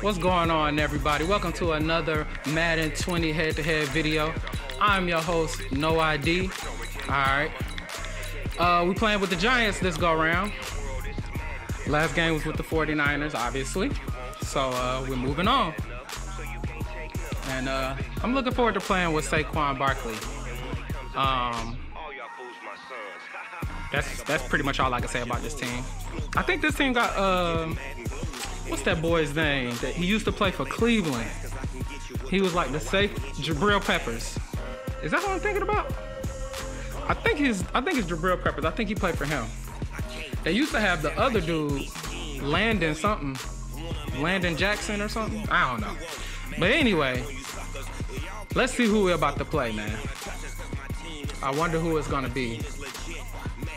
What's going on, everybody? Welcome to another Madden 20 head-to-head video. I'm your host, No ID. All right. Uh, we playing with the Giants this go round. Last game was with the 49ers, obviously. So uh, we're moving on. And uh, I'm looking forward to playing with Saquon Barkley. Um, that's that's pretty much all I can say about this team. I think this team got uh, what's that boy's name? That he used to play for Cleveland. He was like the safe Jabril Peppers. Is that what I'm thinking about? I think he's I think it's Jabril Peppers. I think he played for him. They used to have the other dude, Landon something, Landon Jackson or something. I don't know. But anyway, let's see who we're about to play, man. I wonder who it's gonna be.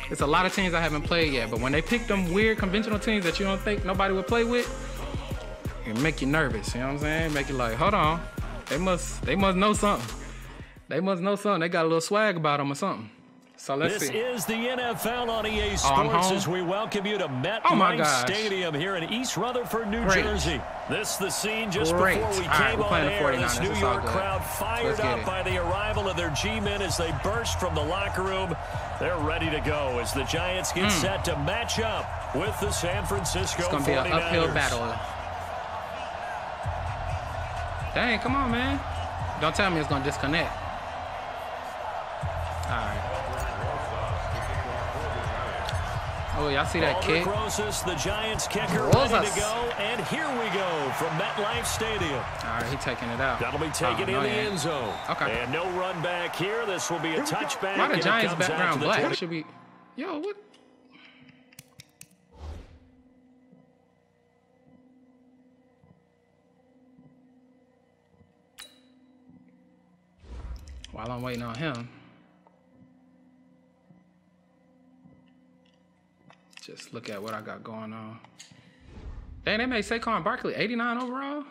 It's a lot of teams I haven't played yet, but when they pick them weird conventional teams that you don't think nobody would play with, it make you nervous. You know what I'm saying? Make you like, hold on, they must they must know something. They must know something. They got a little swag about them or something. So let's this see. is the NFL on EA Oh, Sports home? as we welcome you to Oh, MetLife gosh. Stadium here in East Rutherford, New Great. Jersey. This is the scene just Great. before we All right, came we're on the air. This New York crowd fired up it. by the arrival of their G-men as they burst from the locker room. They're ready to go as the Giants get hmm. set to match up with the San Francisco. It's gonna be an uphill battle. Dang, come on, man. Don't tell me it's gonna disconnect. Oh, y'all see that Alder kick? Crosis, the Giants kicker, Rosas. ready to go. And here we go from MetLife Stadium. Alright, he taking it out. That'll be taken Oh, no, in the end zone. Okay. And no run back here. This will be a touchback. Why and the Giants comes out background black? 20. Should be. Yo, what? While I'm waiting on him, just look at what I got going on. Dang, they made Saquon Barkley 89 overall.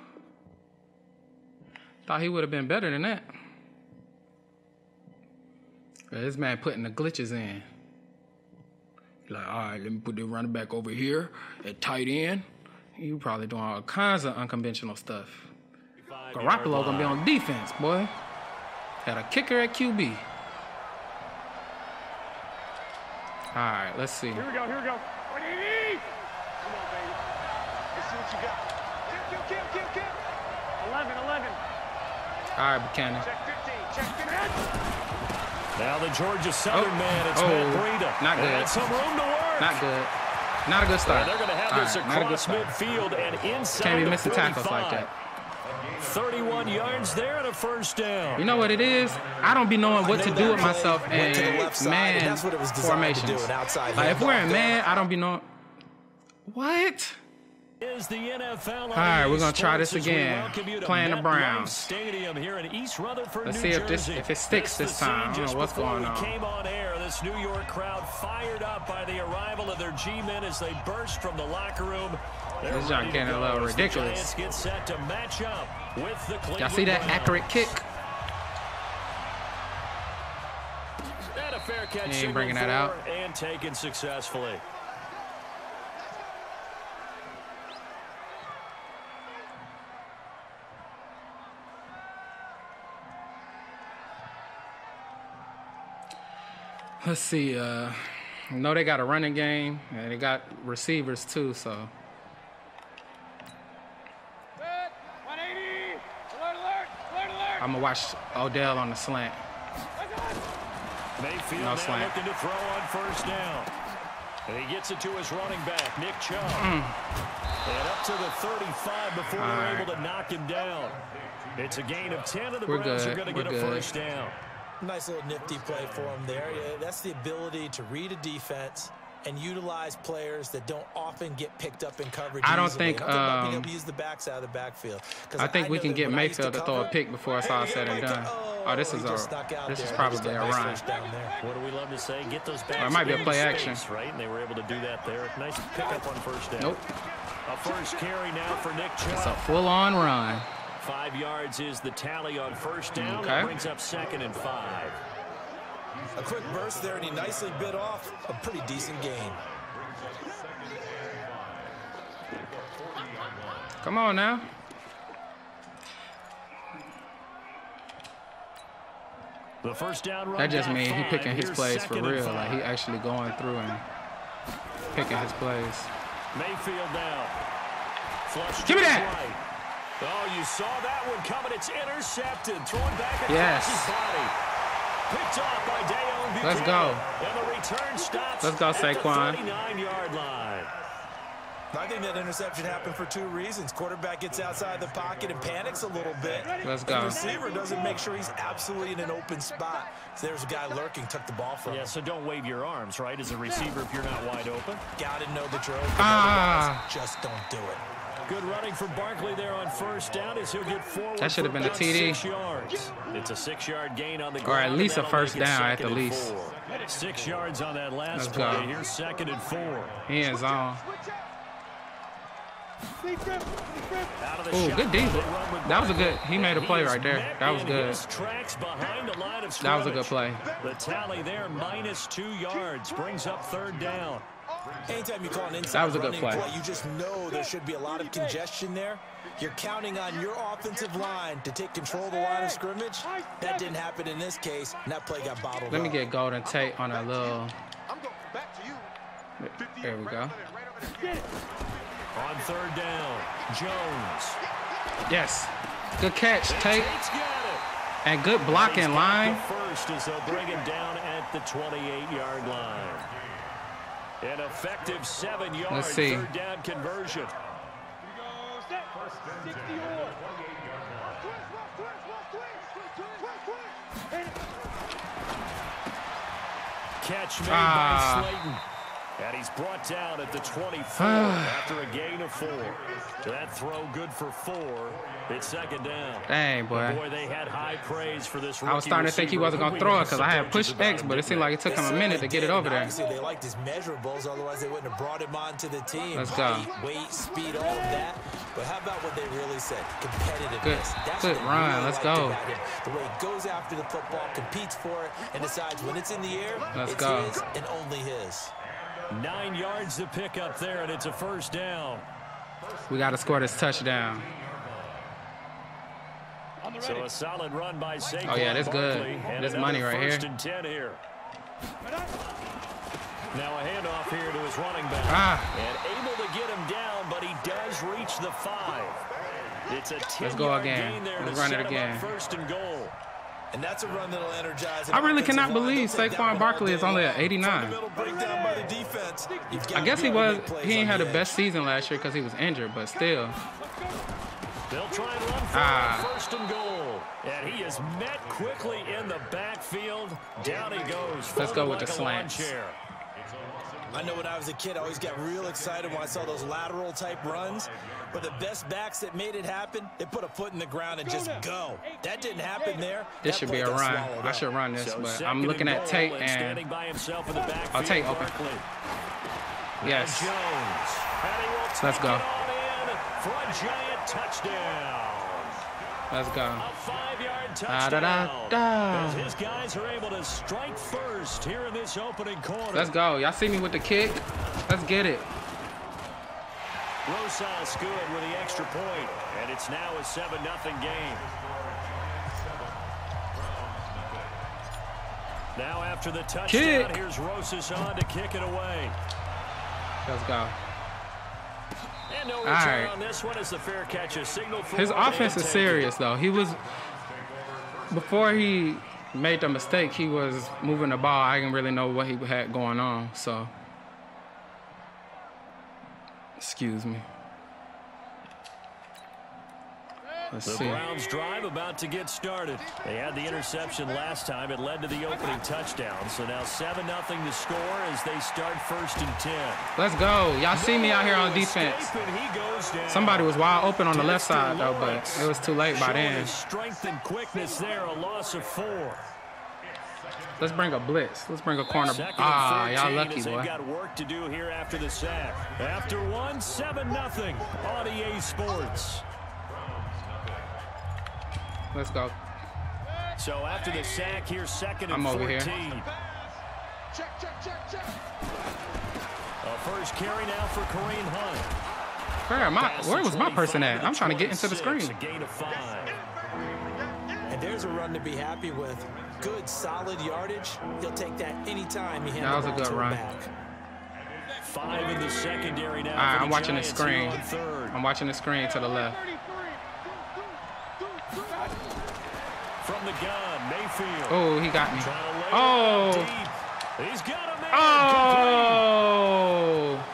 Thought he would have been better than that. But This man putting the glitches in. Like, all right, let me put the running back over here at tight end. You probably doing all kinds of unconventional stuff. Garoppolo gonna be on defense, boy. Got a kicker at QB. All right, let's see. Here we go, here we go. What do you need? Come on, baby. Let's see what you got. Kill, kill, kill, kill, kill. 11, 11. All right, Buchanan. Check 15, check 15. Now the Georgia Southern Oh. man, it's Oh. Matt Breida. Not good. And some room to work. Not good. Not a good And start. they're going to have All this right, not a good across midfield and inside Can't be the missing tackles like 45. that. 31 yards there and a first down. You know what it is? I don't be knowing what to do with myself Went in and man that's what it was designed to do, formations. outside Like if we're in man, I don't be knowing. What? Is the NFL All right, we're gonna try this Sports as we again. welcome you to Playing the Browns. Stadium here in East Rutherford, Let's New see if this- if it sticks This this time. I don't know what's going we on. Came on air. This New York crowd fired up by the arrival of their G-men as they burst from the locker room. They're This junk ready to getting a little ridiculous. Giants get set to match up with the Cleveland Y'all see that accurate kick? And a fair catch He ain't bringing that out. And taken successfully. Let's see. Uh, I know they got a running game and they got receivers too. So I'm gonna watch Odell on the slant. Mayfield No now slant. looking to throw on first down. And he gets it to his running back, Nick Chubb. Hmm. And up to the 35 before. All they're right. able to knock him down. It's a gain of 10, and the We're Browns good. are going to We're get a first down. Nice little nifty play for him there. Yeah, that's the ability to read a defense and utilize players that don't often get picked up in coverage. I don't easily. think, I'm talking being um, able to use the backs out of the backfield. 'Cause I think we can get when I used Mayfield to throw a pick before it's all said and done. Oh, this is a just snuck out this is probably a nice run. first down there. What do we love to say? Get those backs it might be a into play space, action. right? And they were able to do that there. Nice pickup on first down. Nope. A first carry now for Nick It's a full-on run. Five yards is the tally on first down. Okay. That brings up second and five. A quick burst there, and he nicely bit off a pretty decent gain. Come on now. The first down run That just down means he picking his Here's plays for real. Like he actually going through and picking his plays. Mayfield down. Flush Give me that. right. Oh, you saw that one coming. It's intercepted. Throwing back across Yes. his body. Let's go. And the return stops Let's go, at the Saquon. 39-yard line. I think that interception happened for two reasons. Quarterback gets outside the pocket and panics a little bit. Let's go. the receiver doesn't make sure he's absolutely in an open spot. So there's a guy lurking, took the ball from Yeah, him. so don't wave your arms, right, as a receiver if you're not wide open. Gotta know the you're. Ah. Just don't do it. Good running for Barkley there on first down as he'll get forward That should have been a TD. Six yards. It's a six-yard gain on the Or at least a first down at the least. Six yards on that last Let's play. go. Here's second and four. He in zone. Out of the Ooh, good deep. they run with That was a good- he made a play right there. That was good. his tracks behind the line of That was a good play. The tally there, minus two yards, brings up third down. Anytime you call an inside That was a good running play. you just know there should be a lot of congestion there. You're counting on your offensive line to take control of the line of scrimmage. That didn't happen in this case, and that play got bottled Let me up. get Golden Tate on that little. I'm going back to you. There we go. On third down, Jones. Yes. Good catch, Tate. Tate's got it. And good blocking He's line. the First is they'll bring him down at the 28-yard line. An effective seven-yard see. third down conversion. Catch made Ah. by Slayton. And he's brought down at the 24 after a gain of four. That throw good for four. It's second down. Dang, boy. Boy, they had high praise for this I was starting to think he wasn't going to throw it because I had coaches pushed X, but it seemed like it took him a minute to get it over there. They liked his measurables. Otherwise, they wouldn't have brought him onto the team. Let's go. Weight, speed, all of that. But how about what they really said? Competitiveness. Good- That's good run. really Let's go. about. The way he goes after the football, competes for it, and decides when it's in the air, Let's it's go. his and only his. Nine yards to pick up there, and it's a first down. We got to score this touchdown. So a solid run by Saquon Oh, yeah, that's good. And That's money right first here. and 10 here. Now a handoff here to his running back. Ah. And able to get him down, but he does reach the five. It's a 10 Let's go again. Gain there Let's to run it set him up again. First and goal. And that's a run that'll energize. I really cannot believe They'll take that Saquon one Barkley is only at 89. Fundamental breakdown by the defense. You've I guess he was he ain't on had the the best season last year because he was injured, but still. They'll try and run for Ah. first and goal. And he is met quickly in the backfield. Down he goes. Let's go with the like a lawn slants. chair. I know when I was a kid, I always got real excited when I saw those lateral type runs. But the best backs that made it happen, they put a foot in the ground and just go. That didn't happen there. This That should be a run. I should run this, So but I'm looking at Tate and and standing by himself in the backfield. Oh, Tate open. Barkley. yes. Jones. And he will Let's go. it on in for a giant touchdown. Let's go. A five-yard Da, touchdown. da, da, da. As his guys are able to strike first here in this opening quarter. Let's go. Y'all see me with the kick? Let's get it. Rosas good with the extra point, and it's now a 7-0 game. Now after the touchdown, Kick. here's Rosas on to kick it away. Let's go. And no All return right. on this one as the fair catch is signaled for His offense is serious though. He was before he made the mistake. He was moving the ball. I didn't really know what he had going on. So, excuse me. Let's The see. Browns drive about to get started. They had the interception last time. It led to the opening touchdown. So now 7-0 to score as they start first and 10. Let's go. Y'all see me out here on defense. escape, and he goes down. Somebody was wide open on the left side though, but it was too late by then. strength and quickness there, a loss of four. Let's bring a blitz. Let's bring a corner. Ah, y'all lucky boy. got work to do here after the sack. After one, 7-0 on EA Sports. Let's go. So after the sack, here's second and I'm over 14. here. Check, check, check, check. A uh, first carry now for Kareem Hunt. Where am I? Where was my person at? I'm trying to get into the screen. A gain of five. And there's a run to be happy with. Good, solid yardage. He'll take that anytime he hands That was a good to run. back. Five in the secondary now. All right, I'm watching the screen. here on third. I'm watching the screen to the left. The gun, Mayfield. Oh, he got me. Trying to lay it Oh. He's got a man. Oh!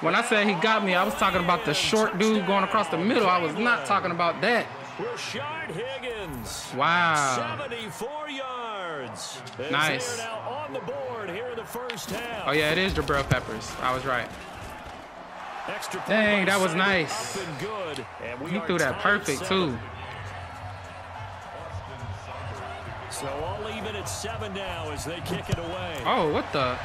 When I said he got me, I was talking about the short dude going across the middle. I was not talking about that. Rashard Higgins. Wow. 74 yards. Nice. On the board here in the first half. Oh yeah, it is Jabril Peppers. I was right. Extra Dang, that was nice. And good. And He threw that perfect seven. too. So all even at seven now as they kick it away. Oh, what the?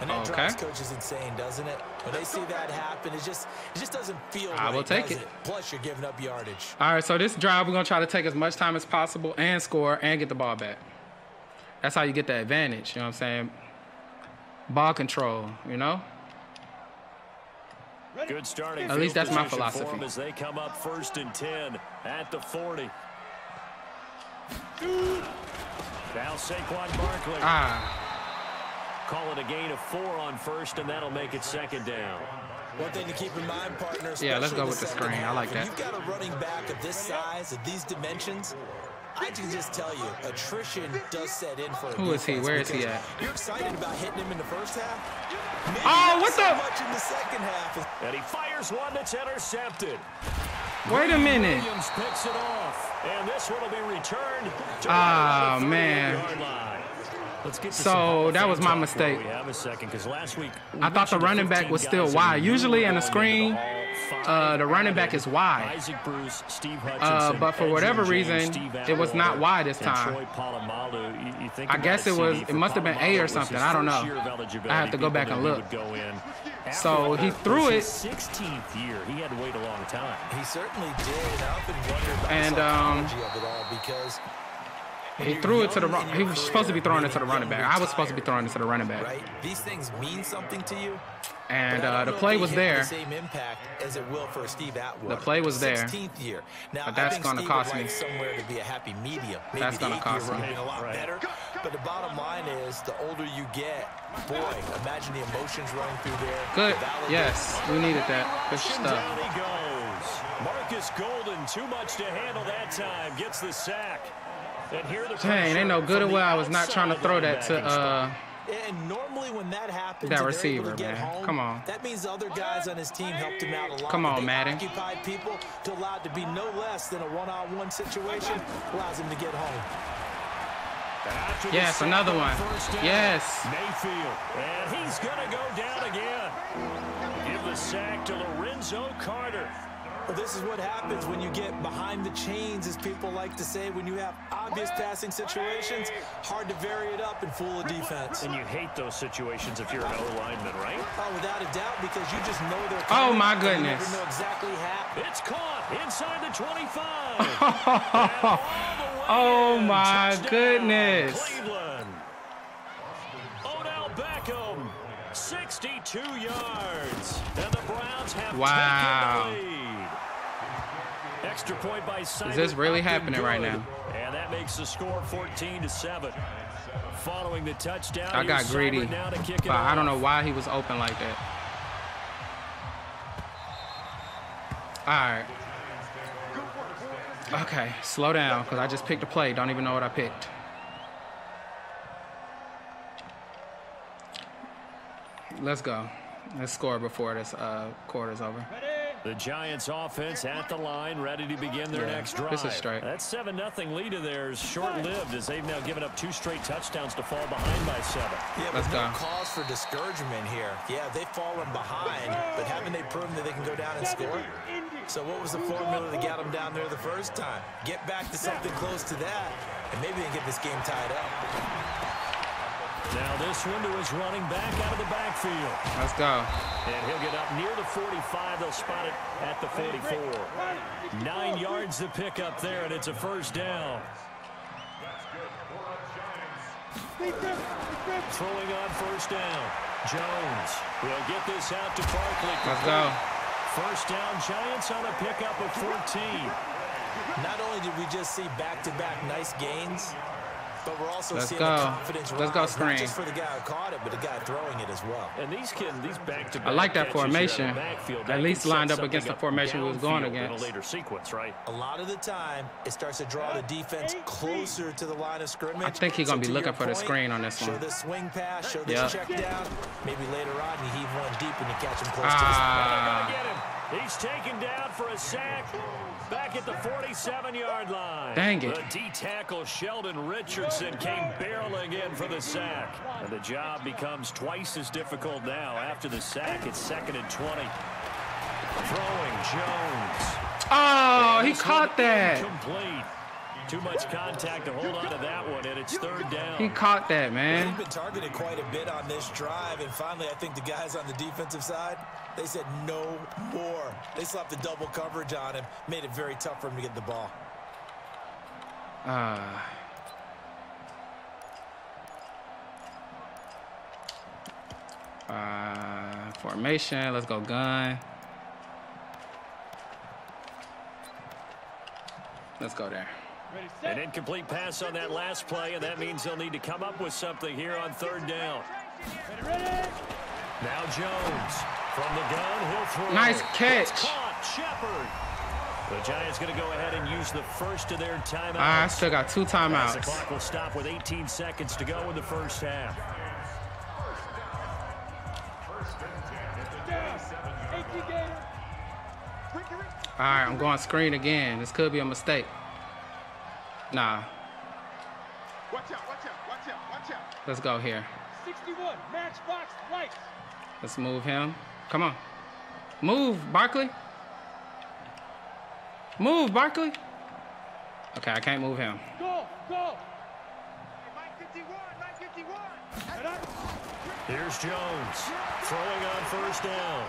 And that Okay. drives coaches insane, doesn't it? When they see that happen, it just it just doesn't feel I right, will take does it. Plus, you're giving up yardage. All right, so this drive we're gonna try to take as much time as possible and score and get the ball back. That's how you get the advantage. You know what I'm saying? Ball control. You know. Good starting. At least that's my position philosophy. As they come up first and 10 at the 40. Now Saquon Barkley. Ah, Call it a gain of four on first, and that'll make it second down. One thing to keep in mind, partner. Yeah, let's go with the screen. I like that. You've got a running back of this size, of these dimensions. I can just tell you, attrition does set in for a Who is he? Where is he at? You're excited about hitting him in the first half. Maybe Oh, not what so the- much in the second half. And he fires one that's intercepted. wait a minute. Williams picks it off, and this one will be returned. To Ah, around man. Let's get to So, some Hall of that was my mistake. We have a second last week we I thought the running back was still wide. Usually in the going screen, into the uh, the running back is wide. Isaac Bruce, Steve Uh, but for whatever James, reason, Steve it was not wide this time. You, you think I guess it, it was- it must have been A or Polamalu, it was something. I don't know. year of eligibility. I have to go back and look. go in. So he threw it. 16th year. He had to wait a long time. He certainly did, and I often wonder about And, the um, He threw it to the young run. He was supposed to be career, throwing it to the running back. I was supposed to be retired, throwing it to the running back. Right? These things mean something to you. And uh, the play was there. The same impact as it will for Steve Atwater. The play was there. 16th year. Now, But that's I think gonna cost me. somewhere to be a happy medium. Maybe That's gonna cost me. would have been a lot better. But the bottom line is, the older you get, boy, imagine the emotions running through there. Good. Yes, we needed that. Good stuff. he goes. Marcus Golden, too much to handle that time, gets the sack. And here the Dang, they pressure know good and well I was not trying to throw that to uh And normally when that happens, That and they're able receiver, man. home, Come on. That means the other guys on his team helped him out a lot. Come on, Madden. Occupied people to allow to be no less than a one-on-one situation allows him to get home. Yes, another one. down, Yes. Mayfield. And he's going to go down again. Give the sack to Lorenzo Carter. Well, this is what happens when you get behind the chains, as people like to say. When you have obvious passing situations, hard to vary it up and fool a defense. And you hate those situations if you're an O-lineman, right? Oh, without a doubt, because you just know they're Oh, my and you goodness. know exactly how. It's caught inside the 25. The Oh, my Touchdown, goodness. Cleveland. Odell Beckham, 62 yards. And the Browns have Wow. taken the lead. Extra point by Simon. this really happening right now? And that makes the score 14 to 7. Following the touchdown, I got greedy. Now to kick it But I don't know why he was open like that. Alright. Okay, slow down, because I just picked a play. Don't even know what I picked. Let's go. Let's score before this uh, quarter's over. The Giants offense at the line, ready to begin their Yeah, next drive. this is straight. That 7 0 lead of theirs short-lived as they've now given up two straight touchdowns to fall behind by seven. Yeah, Let's but no cause for discouragement here. Yeah, they've fallen behind, but haven't they proven that they can go down and score? So what was the formula that got them down there the first time? Get back to something close to that, and maybe they can get this game tied up. Now this one to his running back out of the backfield. Let's go. And he'll get up near the 45. They'll spot it at the 44. Nine yards to pick up there, and it's a first down. Throwing on first down. Jones will get this out to Barkley. Let's go. First down, Giants on a pickup of 14. Not only did we just see back-to-back -back nice gains, but we're also Let's seeing go. the confidence Let's rise, go not screen. just for the guy who caught it, but the guy throwing it as well. And these can these back to I like that formation. At least lined up against the formation we was going In a against. later sequence, right? A lot of the time, it starts to draw the defense closer to the line of scrimmage. I think he's gonna be looking your for the screen on this Show one. this swing pass, show this Yep. check down. Maybe later on, you heave one deep and you catch him close to the spot. Ah, gonna get. He's taken down for a sack back at the 47-yard line. Dang it. The D tackle Sheldon Richardson came barreling in for the sack. And the job becomes twice as difficult now after the sack. It's second and 20. Throwing Jones. oh, he caught that. Incomplete. Too much contact to hold on to that one, and it's third down. He caught that, man. He's been targeted quite a bit on this drive, and finally, I think the guys on the defensive side, they said no more. They slapped the double coverage on him, made it very tough for him to get the ball. Uh, uh, formation. Let's go gun. Let's go there. An incomplete pass on that last play, and that means they'll need to come up with something here on third down. Now Jones from the gun, he'll throw. Nice catch. Shepard. The Giants going to go ahead and use the first of their timeouts. Ah, I still got two As the clock will stop with 18 seconds to go in the first half. Down. 18 Gator. All right, I'm going screen again. This could be a mistake. Nah, Watch out, watch out, watch out, watch out. let's go here. 61, matchbox lights. Let's move him. Come on. Move, Barkley. Move, Barkley. Okay, I can't move him. Go, go. Mike 51, Mike 51. Head up. Here's Jones throwing on first down.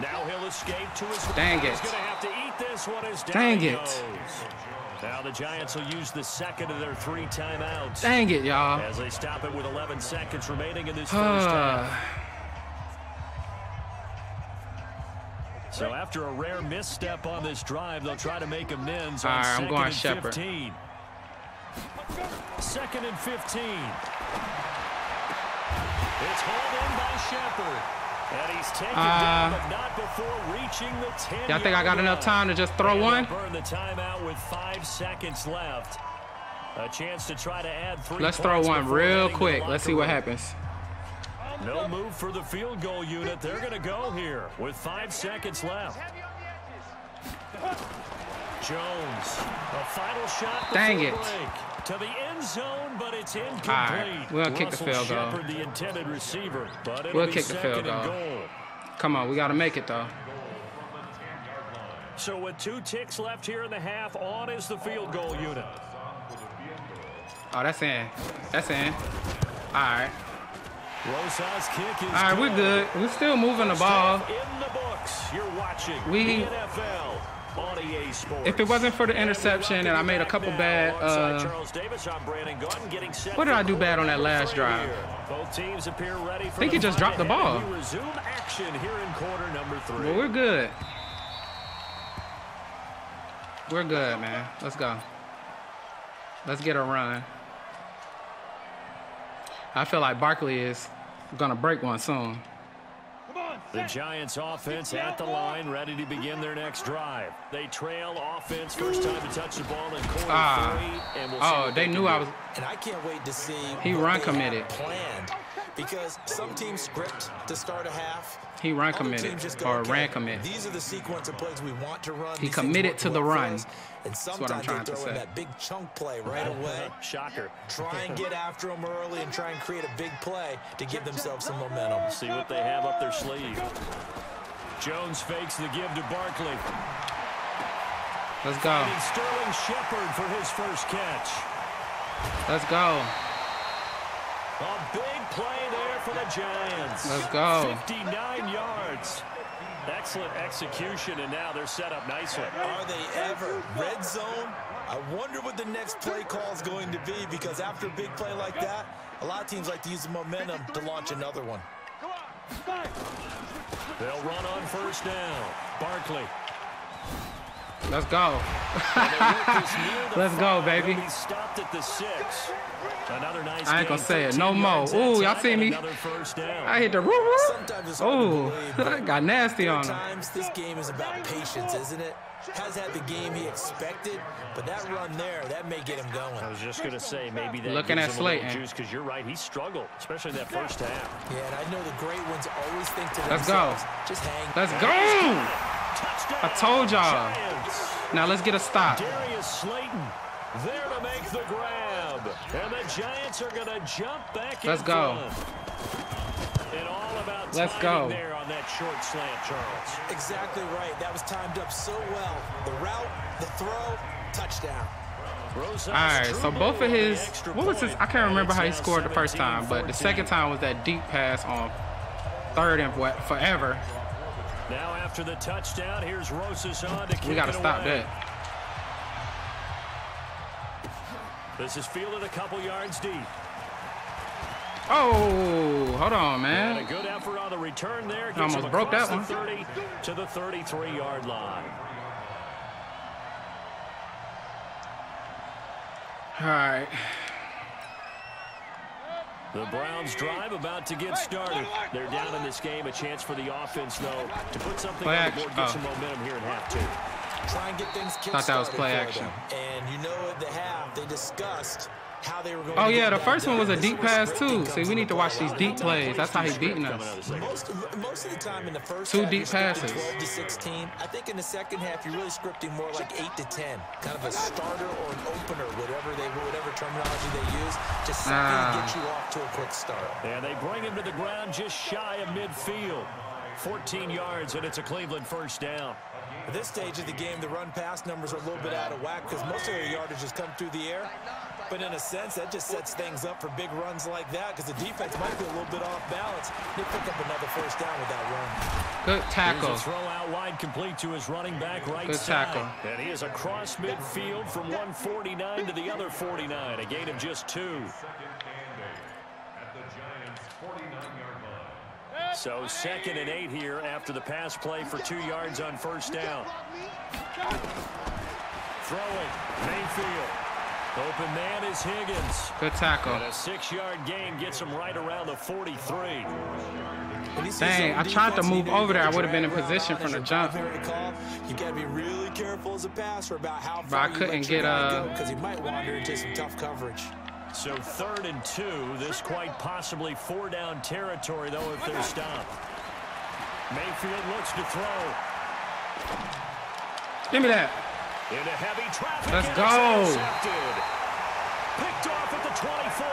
Now he'll escape to his Dang He's it. going to have to eat this one as Dang it. goes. Now the Giants will use the second of their three timeouts. Dang it, y'all. As they stop it with 11 seconds remaining in this first half. So after a rare misstep on this drive, they'll try to make amends on All right, I'm second going and Shepard. 15. Second and 15. It's hauled in by Shepard. And he's taken Uh, down, but not before reaching the 10 Y'all think I got enough time to just throw one? Burn the timeout with five seconds left. A chance to try to add three Let's throw one real heading to the quick. Let's see what happens. No move for the field goal unit. They're going to go here with five seconds left. Heavy on the. Jones, a final shot. Dang it. break. To the end zone, but it's incomplete. right, we'll kick the Russell field goal. Shepard, the intended receiver, but it'll We'll be kick the field goal. goal. Come on, we got to make it, though. So with two ticks left here in the half, on is the field goal unit. Oh, that's in. That's in. All right. Rosas kick is All right, we're good. We're still moving the ball. In the books, you're watching We- the NFL on EA Sports. If it wasn't for the interception and I made a couple bad, uh, Charles Davis, I'm Brandon Gaudin, getting set what did I do bad on that last drive? here. Both teams appear ready for think he just dropped the ball. We resume action here in quarter number three. But we're good. We're good, man. Let's go. Let's get a run. I feel like Barkley is gonna break one soon. Come on, The. Giants offense at the line, ready to begin their next drive. They trail offense, first time to touch the ball in quarter Ah. three. And we'll see Oh, what they knew. I was. And I can't wait to see He run committed. planned. Because some teams script to start a half. He run committed go, or okay, ran commit. These are the sequence of plays we want to run. He These committed to the run. us. And what I'm sometimes trying they to throw in say. that big chunk play right away. Shocker. Try and get after them early and try and create a big play to give themselves some momentum. See what they have up their sleeve. Jones fakes the give to Barkley. Let's go. And Sterling Shepard for his first catch. Let's go. A big play there for the Giants. Let's go. 59 yards. Excellent execution, and now they're set up nicely. Are they ever? Red zone? I wonder what the next play call is going to be because after a big play like that, a lot of teams like to use the momentum to launch another one. Go They'll run on first down. Barkley. Let's go. Let's go, baby. Stopped at the six. Another nice I ain't gonna say it no more. Ooh, y'all see me? Another first down. I hit the woo woo. Sometimes it's hard to Oh, believe, I got nasty on him. times this game is about patience, isn't it? Has had the game he expected, but that run there, that may get him going. I was just going to say maybe that Looking gives at him a Slayton. juice because you're right. He struggled, especially in that first half. Yeah, and I know the great ones always think to Let's go. just hang. Let's go. Touchdown. I told y'all. Giants. Now let's get a stop. Darius Slayton there to make the grab. And the Giants are going to jump back Let's in go. And all about Let's timing go. there on that short slant, Charles. Exactly right. That was timed up so well. The route, the throw, touchdown. All right, so both of his, what was his? I can't remember how he scored the first time, but the second time was that deep pass on third and what forever. Now after the touchdown, here's Rosas on to kick We gotta it stop away. that. This is fielded a couple yards deep. Oh, hold on, And a good effort on the return there. Gets Almost broke that one. 30 to the 33-yard line. All right. The Browns drive about to get started. They're down in this game. A chance for the offense, though, to put something on the board, get Oh. some momentum here in half two. Try and get things Thought that was play action. And you know at the half, they discussed how they were going Oh to yeah, the first one was a deep pass too. comes See, we need to watch these deep plays. That's how he beating us. of the second. Most, most of the time in the first Two half, deep scripting passes. 12 to 16. I think in the second half, you're really scripting more like 8 to 10. Kind of a starter or an opener, whatever they whatever terminology they use. Just something Ah. to get you off to a quick start. And they bring him to the ground just shy of midfield. 14 yards, and it's a Cleveland first down. At this stage of the game, the run-pass numbers are a little bit out of whack because most of their yardage has come through the air. But in a sense, that just sets things up for big runs like that because the defense might be a little bit off balance. They pick up another first down with that run. Good Here's tackle. a throw out wide complete to his running back right Good side. tackle. And he is across midfield from 149 to the other 49, a gain of just two. So second and eight here after the pass play for two yards on first down. Throwing, Mayfield. Open man is Higgins. Good tackle. And a six-yard gain gets him right around the 43. When Dang, I tried to move over there. I would've been in position from the jump. You got to be really careful as a passer about how But I couldn't get, guy uh, because he might wander into some tough coverage. So third and two. This quite possibly four down territory, though, if they're stopped. Mayfield looks to throw. Give me that. Into heavy traffic. Let's go. Picked off at the 24.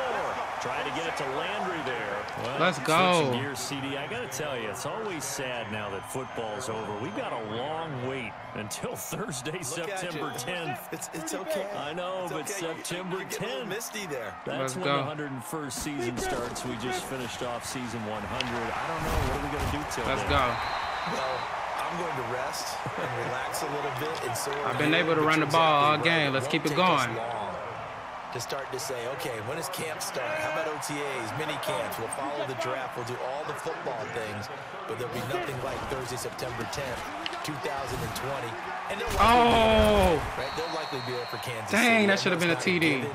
Trying to get it to Landry there. Well, Let's go. Gears, CD. I got to tell you, it's always sad now that football's over. We've got a long wait until Thursday, Look September 10th. It's, it's okay. I know, It's but okay. September You're getting a little 10th. misty there. That's Let's when go. the 101st season starts. We just finished off season 100. I don't know. What are we going to do till Let's then? go. Well, I'm going to rest and relax a little bit. And so I've been able to run the ball all game. Let's keep it take us going. To start to say, okay, when does camp start? How about OTAs, mini camps? We'll follow the draft. We'll do all the football things, but there'll be nothing like Thursday, September 10th, 2020. And they'll likely be Oh, there, right? They'll likely be there for Kansas Dang, City. That should have been a TD.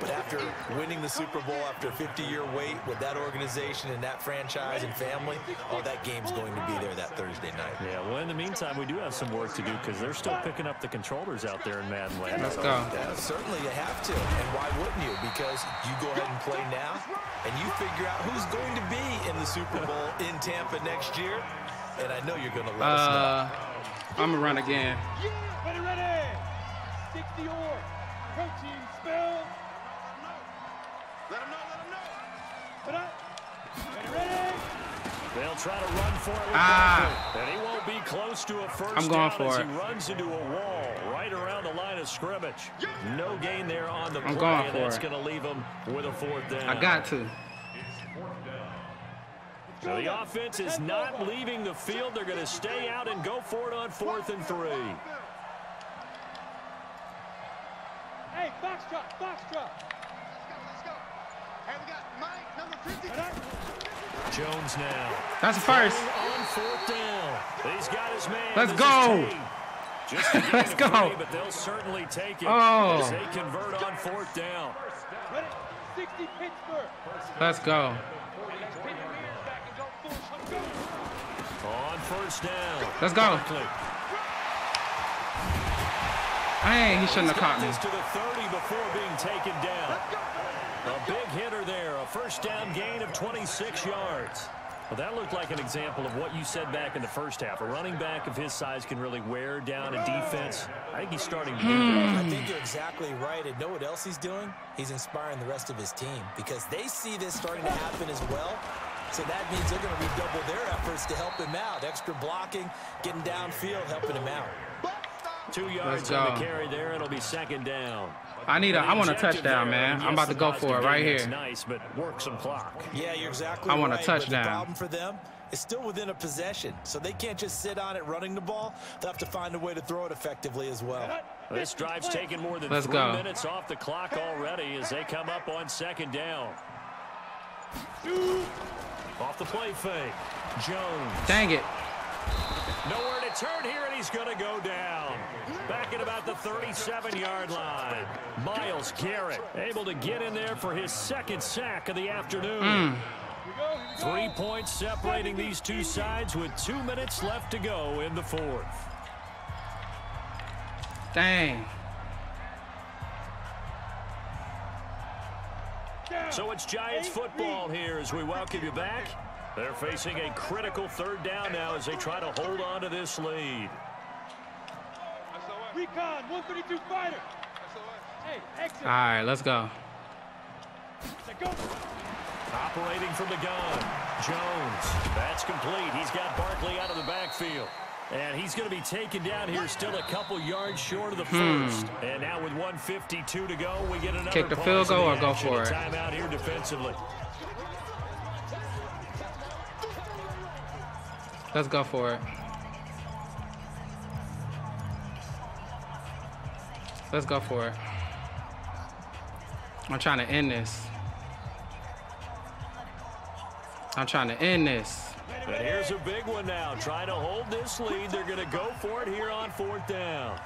Given, But after winning the Super Bowl after a 50-year wait with that organization and that franchise and family, oh, that game's going to be there that Thursday night. Yeah, well, in the meantime, we do have some work to do because they're still picking up the controllers out there in Madden Land. let's So, go. Yeah, certainly you have to. And why wouldn't you? Because you go ahead and play now, and you figure out who's going to be in the Super Bowl in Tampa next year. And I know you're going to let us know. Uh, I'm gonna run again. Yeah, Ready, ready. 60 or protein spill. Let him know, let him know. Put up. Ready, ready. They'll try to run for it Ah. And he won't be close to a 1st I'm going down for as it. he runs into a wall right around the line of scrimmage. No gain there on the I'm play, going for that's going to leave him with a fourth down. I got to. So the offense is not leaving the field. They're going to stay out and go for it on fourth and three. Hey, box truck, box truck. Let's go, let's go. Hey, we got Mike, number 50. Put up. Jones now. That's a first. On down. He's got his man. Let's go. Just to gain Let's go. three, but they'll certainly take it Oh. as they convert on fourth down. Ready? 60 Pittsburgh. Let's go. Pin your ears back and don't fool. Let's go. On first down. Let's go. Barkley. Dang, he shouldn't have caught me. to the 30 before being taken down. A big hitter there, a first down gain of 26 yards. Well, that looked like an example of what you said back in the first half. A running back of his size can really wear down a defense. I think he's starting to do that. I think you're exactly right. And know what else he's doing? He's inspiring the rest of his team because they see this starting to happen as well. So that means they're going to redouble their efforts to help him out. Extra blocking, getting downfield, helping him out. Two yards go. on the carry there. It'll be second down. I need a. I want a touchdown, man. and I'm about to go for it right here. Nice, but work some clock. Yeah, you're exactly I want a right. But touchdown. the problem for them is still within a possession. So they can't just sit on it running the ball. They'll have to find a way to throw it effectively as well. This drive's taken more than Let's three go. minutes off the clock already as they come up on second down. Off the play fake. Jones. Dang it. Nowhere to turn here, and he's going to go down. Back at about the 37-yard line. Myles Garrett able to get in there for his second sack of the afternoon. Hmm. Three points separating these two sides with two minutes left to go in the fourth. Dang. So it's Giants football here as we welcome you back. They're facing a critical third down now as they try to hold on to this lead. Recon, 132 fighter. Hey, exit. All right, let's go. Let go. Operating from the gun, Jones. That's complete. He's got Barkley out of the backfield. And he's going to be taken down here still a couple yards short of the hmm. first. And now with 152 to go, we get another Kick the field goal or go action. for A it? Timeout here defensively. Let's go for it. Let's go for it. I'm trying to end this. I'm trying to end this. But here's a big one now. Trying to hold this lead. They're going to go for it here on fourth down.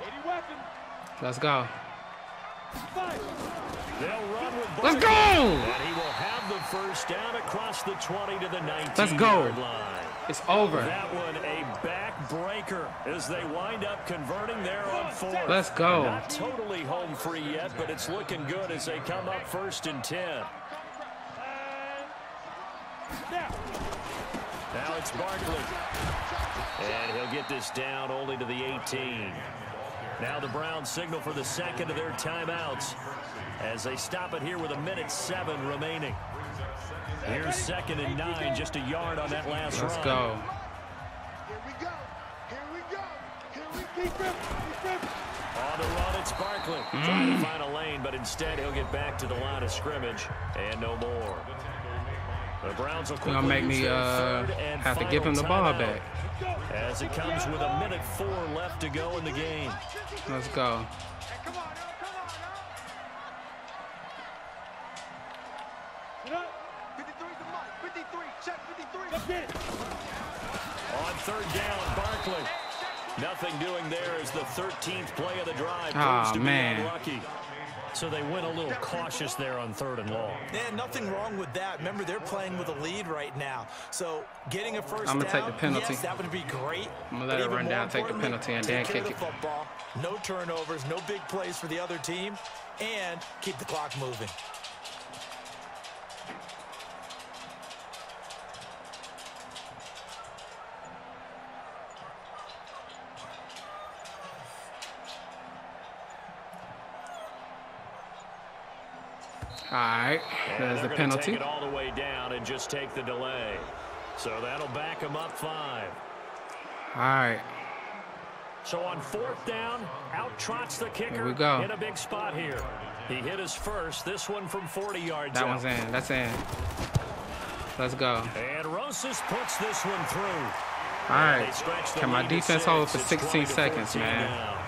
80 weapons. Let's go. Let's go! And he will have the first down across the 20 to the 19 Let's go. yard line. It's over. That one a backbreaker as they wind up converting there on fourth. Let's go. Not totally home free yet, but it's looking good as they come up first and 10. Now. Now it's Barkley. And he'll get this down only to the 18. Now the Browns signal for the second of their timeouts as they stop it here with a minute seven remaining. Here's second and nine, just a yard on that last Let's run. go. Here we go. Here we go. Here we keep grip. Keep grip. On the run, it's Barkley. Trying to mm. find a lane, but instead he'll get back to the line of scrimmage and no more. The Browns will quickly Gonna make me uh, have to give him the ball back. As it comes with a minute four left to go in the game. Let's go. On, now. Come on, now. Get up. 53's the mic. 53. Check 53. Let's get it. On third down, Barkley. Nothing doing there is the 13th play of the drive to man. Unlucky. So they went a little cautious there on third and long. Yeah, nothing wrong with that. Remember, they're playing with a lead right now. So getting a 1st I'ma down, take the penalty. yes, that would be great. I'm gonna let But it run down, take the penalty, and take then kick the it. football, no turnovers, no big plays for the other team, and keep the clock moving. All right. There's the penalty. Take it all the way down and just take the delay. So that'll back them up five. All right. So on fourth down, out trots the kicker. Here we go. In a big spot here. He hit his first, this one from 40 yards That out. one's in. That's in. Let's go. And Rosas puts this one through. All right. They stretch the Can my defense hold for 16 seconds, man? now.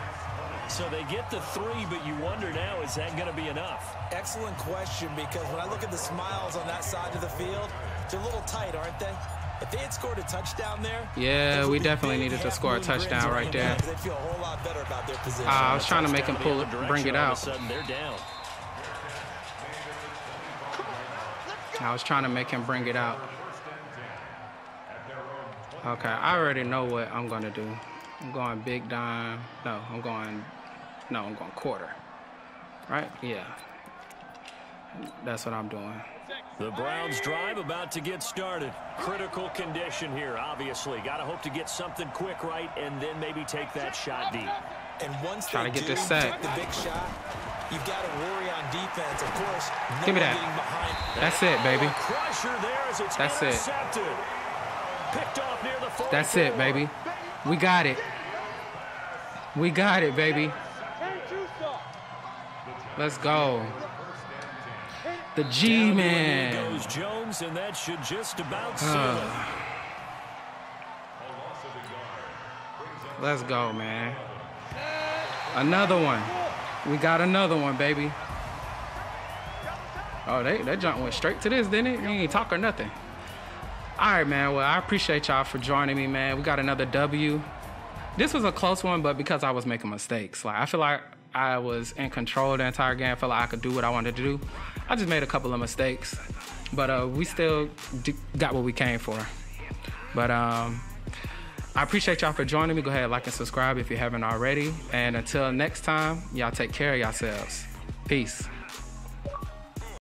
So they get the three, but you wonder now, is that going to be enough? Excellent question because when I look at the smiles on that side of the field, They're a little tight, aren't they? If they had scored a touchdown there, yeah, we definitely needed to score a touchdown right there. They feel a whole lot better about their position. Uh, I was trying to make him pull it, bring it out. I was trying to make him bring it out. Okay, I already know what I'm gonna do. I'm going big dime. No, I'm going, no, I'm going quarter. Right? Yeah. That's what I'm doing. The Browns drive about to get started. Critical condition here, obviously. Got to hope to get something quick right and then maybe take that shot deep. And once Try they to get do this sack. take the big shot, you've got to worry on defense. Of course, no Give me that. That's it, baby. Crusher there as it's That's it. Picked off near the That's it, baby. We got it. We got it, baby. Let's go. The G-Man. goes Jones, and that should just about Uh, let's go, man. Another one. We got another one, baby. Oh, they that jump went straight to this, didn't it? You ain't talk or nothing. All right, man. Well, I appreciate y'all for joining me, man. We got another W. This was a close one, but because I was making mistakes, like I feel like I was in control the entire game. I feel like I could do what I wanted to do. I just made a couple of mistakes, but uh, we still d- got what we came for. But um, I appreciate y'all for joining me. Go ahead, like and subscribe if you haven't already. And until next time, y'all take care of yourselves. Peace.